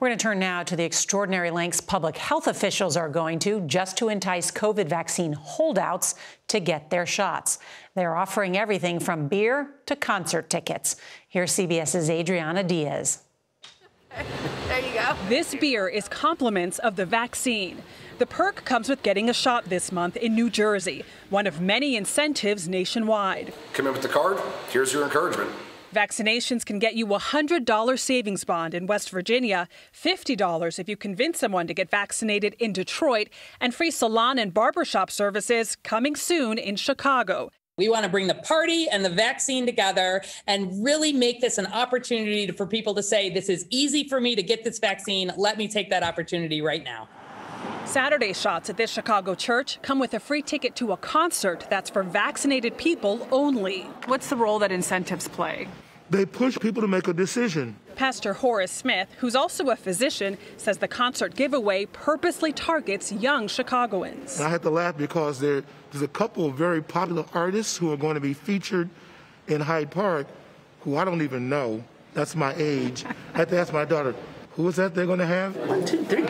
We're going to turn now to the extraordinary lengths public health officials are going to just to entice COVID vaccine holdouts to get their shots. They're offering everything from beer to concert tickets. Here's CBS's Adriana Diaz. There you go. This beer is compliments of the vaccine. The perk comes with getting a shot this month in New Jersey, one of many incentives nationwide. Come in with the card, here's your encouragement. Vaccinations can get you a $100 savings bond in West Virginia, $50 if you convince someone to get vaccinated in Detroit, and free salon and barbershop services coming soon in Chicago. We want to bring the party and the vaccine together and really make this an opportunity for people to say, This is easy for me to get this vaccine. Let me take that opportunity right now. Saturday shots at this Chicago church come with a free ticket to a concert that's for vaccinated people only. What's the role that incentives play? They push people to make a decision. Pastor Horace Smith, who's also a physician, says the concert giveaway purposely targets young Chicagoans. And I had to laugh because there, there's a couple of very popular artists who are going to be featured in Hyde Park who I don't even know. That's my age. I had to ask my daughter, who is that they're going to have? One, two, three.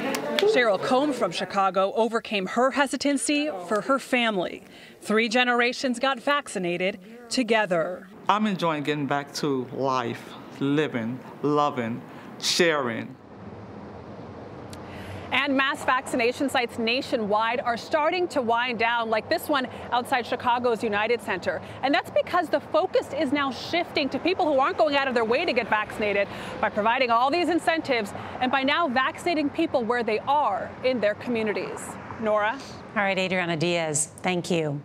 Cheryl Combe from Chicago overcame her hesitancy for her family. Three generations got vaccinated together. I'm enjoying getting back to life, living, loving, sharing. And mass vaccination sites nationwide are starting to wind down, like this one outside Chicago's United Center. And that's because the focus is now shifting to people who aren't going out of their way to get vaccinated by providing all these incentives and by now vaccinating people where they are in their communities. Norah? All right, Adriana Diaz, thank you.